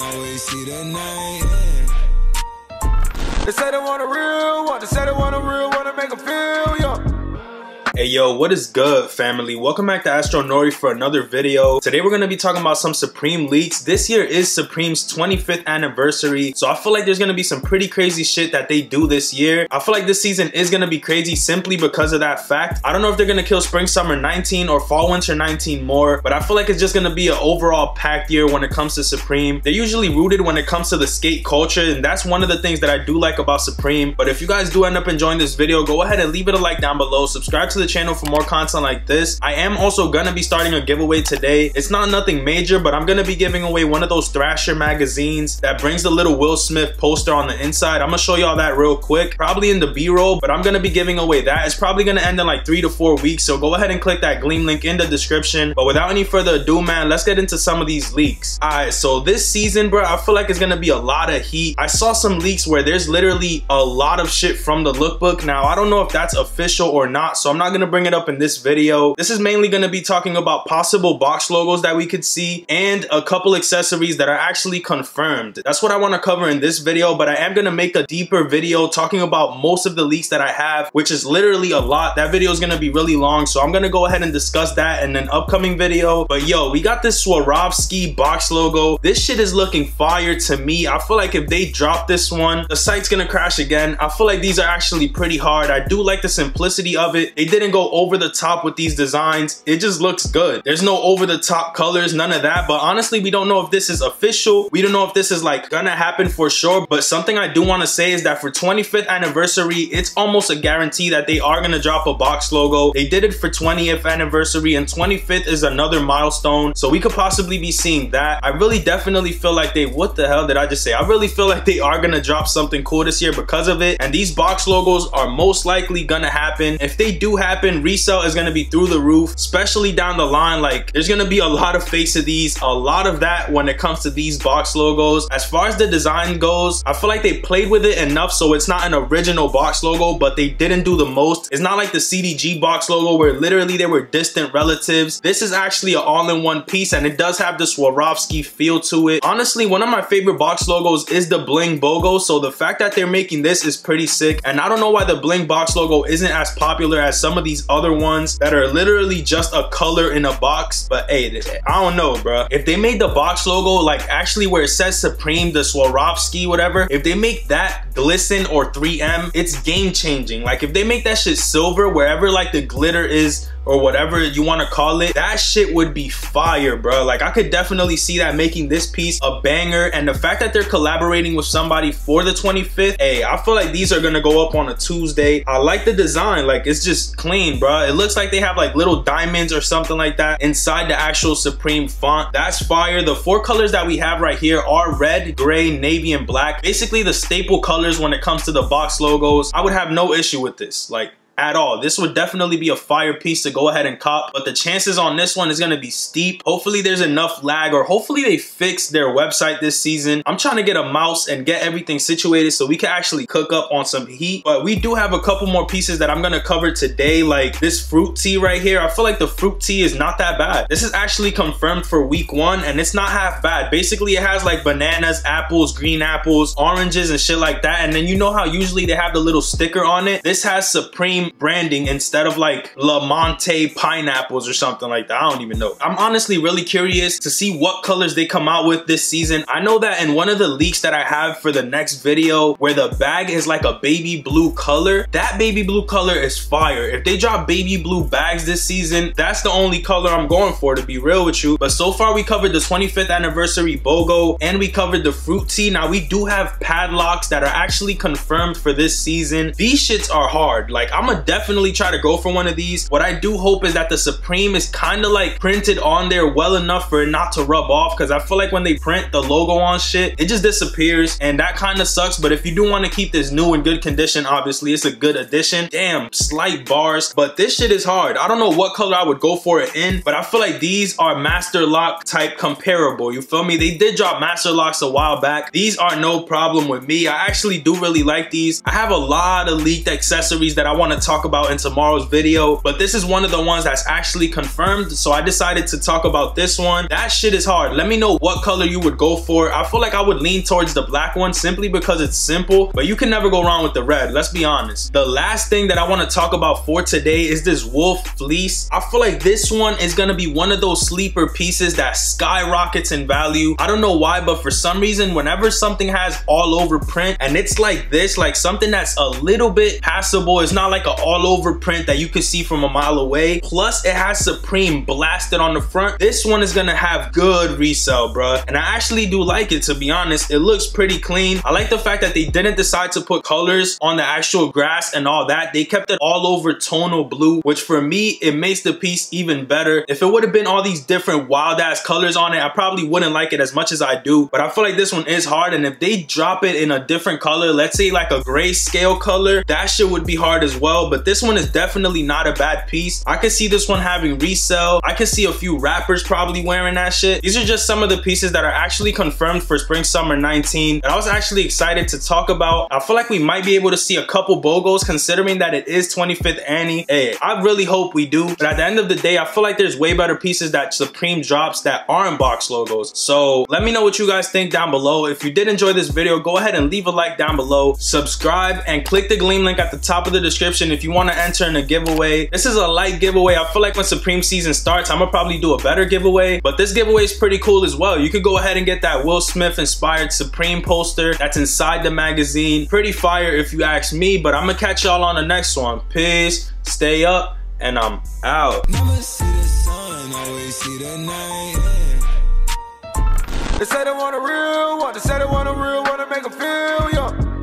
always see the night. They say they want a real one. They say they want a real one to make them feel young. Hey yo, what is good family? Welcome back to Astro Nori for another video. Today we're gonna be talking about some Supreme leaks. This year is Supreme's 25th anniversary, so I feel like there's gonna be some pretty crazy shit that they do this year. I feel like this season is gonna be crazy simply because of that fact. I don't know if they're gonna kill Spring Summer 19 or Fall Winter 19 more, but I feel like it's just gonna be an overall packed year when it comes to Supreme. They're usually rooted when it comes to the skate culture, and that's one of the things that I do like about Supreme. But if you guys do end up enjoying this video, go ahead and leave it a like down below, subscribe to the the channel for more content like this. I am also gonna be starting a giveaway today. It's not nothing major, but I'm gonna be giving away one of those Thrasher magazines that brings the little Will Smith poster on the inside. I'm gonna show y'all that real quick, probably in the B-roll, but I'm gonna be giving away that. It's probably gonna end in like three to four weeks, so go ahead and click that Gleam link in the description. But without any further ado, man, let's get into some of these leaks. All right, so this season, bro, I feel like it's gonna be a lot of heat. I saw some leaks where there's literally a lot of shit from the lookbook. Now, I don't know if that's official or not, so I'm not gonna bring it up in this video. This is mainly to be talking about possible box logos that we could see and a couple accessories that are actually confirmed. That's what I want to cover in this video, but I am to make a deeper video talking about most of the leaks that I have, which is literally a lot. That video is to be really long, so I'm to go ahead and discuss that in an upcoming video. But yo, we got this Swarovski box logo. This shit is looking fire to me. I feel like if they drop this one, the site's to crash again. I feel like these are actually pretty hard. I do like the simplicity of it. They didn't go over the top with these designs. It just looks good. There's no over the top colors, none of that. But honestly, we don't know if this is official. We don't know if this is like gonna happen for sure. But something I do want to say is that for 25th anniversary, it's almost a guarantee that they are gonna drop a box logo. They did it for 20th anniversary and 25th is another milestone. So we could possibly be seeing that. I really definitely feel like they, what the hell did I just say? I really feel like they are gonna drop something cool this year because of it. And these box logos are most likely gonna happen. If they do happen, resale is gonna be through the roof, especially down the line. Like there's gonna be a lot of face of these, a lot of that when it comes to these box logos. As far as the design goes, I feel like they played with it enough so it's not an original box logo, but they didn't do the most. It's not like the CDG box logo where literally they were distant relatives. This is actually an all-in-one piece and it does have the Swarovski feel to it. Honestly, one of my favorite box logos is the Bling BOGO, so the fact that they're making this is pretty sick. And I don't know why the Bling box logo isn't as popular as some of these other ones ones that are literally just a color in a box. But hey, I don't know, bro. If they made the box logo like actually where it says Supreme, the Swarovski, whatever, if they make that glisten or 3M, it's game changing. Like if they make that shit silver wherever like the glitter is or whatever you want to call it, that shit would be fire, bro. Like I could definitely see that making this piece a banger. And the fact that they're collaborating with somebody for the 25th, hey, I feel like these are gonna go up on a Tuesday. I like the design, like it's just clean, bro. It looks like they have like little diamonds or something like that inside the actual Supreme font. That's fire. The four colors that we have right here are red, gray, navy, and black. Basically the staple colors when it comes to the box logos. I would have no issue with this. Like at all. This would definitely be a fire piece to go ahead and cop, but the chances on this one is going to be steep. Hopefully there's enough lag or hopefully they fix their website this season. I'm trying to get a mouse and get everything situated so we can actually cook up on some heat, but we do have a couple more pieces that I'm going to cover today, like this fruit tea right here. I feel like the fruit tea is not that bad. This is actually confirmed for week one and it's not half bad. Basically it has like bananas, apples, green apples, oranges and shit like that. And then you know how usually they have the little sticker on it? This has Supreme branding instead of like La Monte pineapples or something like that. I don't even know. I'm honestly really curious to see what colors they come out with this season. I know that in one of the leaks that I have for the next video where the bag is like a baby blue color, that baby blue color is fire. If they drop baby blue bags this season, that's the only color I'm going for to be real with you. But so far we covered the 25th anniversary BOGO and we covered the fruit tea. Now we do have padlocks that are actually confirmed for this season. These shits are hard. Like I'm a definitely try to go for one of these. What I do hope is that the Supreme is kind of like printed on there well enough for it not to rub off because I feel like when they print the logo on shit, it just disappears and that kind of sucks. But if you do want to keep this new in good condition, obviously it's a good addition. Damn, slight bars, but this shit is hard. I don't know what color I would go for it in, but I feel like these are Master Lock type comparable. You feel me? They did drop Master Locks a while back. These are no problem with me. I actually do really like these. I have a lot of leaked accessories that I want to talk about in tomorrow's video, but this is one of the ones that's actually confirmed. So I decided to talk about this one. That shit is hard. Let me know what color you would go for. I feel like I would lean towards the black one simply because it's simple, but you can never go wrong with the red. Let's be honest. The last thing that I want to talk about for today is this wolf fleece. I feel like this one is going to be one of those sleeper pieces that skyrockets in value. I don't know why, but for some reason, whenever something has all over print and it's like this, like something that's a little bit passable, it's not like an all over print that you could see from a mile away. Plus it has Supreme blasted on the front. This one is gonna have good resale, bruh. And I actually do like it, to be honest. It looks pretty clean. I like the fact that they didn't decide to put colors on the actual grass and all that. They kept it all over tonal blue, which for me, it makes the piece even better. If it would have been all these different wild ass colors on it, I probably wouldn't like it as much as I do. But I feel like this one is hard. And if they drop it in a different color, let's say like a grayscale color, that shit would be hard as well. But this one is definitely not a bad piece. I could see this one having resale. I could see a few rappers probably wearing that shit. These are just some of the pieces that are actually confirmed for spring summer 19 that I was actually excited to talk about. I feel like we might be able to see a couple BOGOs considering that it is 25th Annie. Hey, I really hope we do. But at the end of the day, I feel like there's way better pieces that Supreme drops that aren't box logos. So let me know what you guys think down below. If you did enjoy this video, go ahead and leave a like down below. Subscribe and click the Gleam link at the top of the description if you want to enter in a giveaway. This is a light giveaway. I feel like when Supreme season starts, I'm gonna probably do a better giveaway. But this giveaway is pretty cool as well. You could go ahead and get that Will Smith inspired Supreme poster that's inside the magazine. Pretty fire if you ask me, but I'm gonna catch y'all on the next one. Peace, stay up, and I'm out. They they want a real one, they they want a real one to make them feel.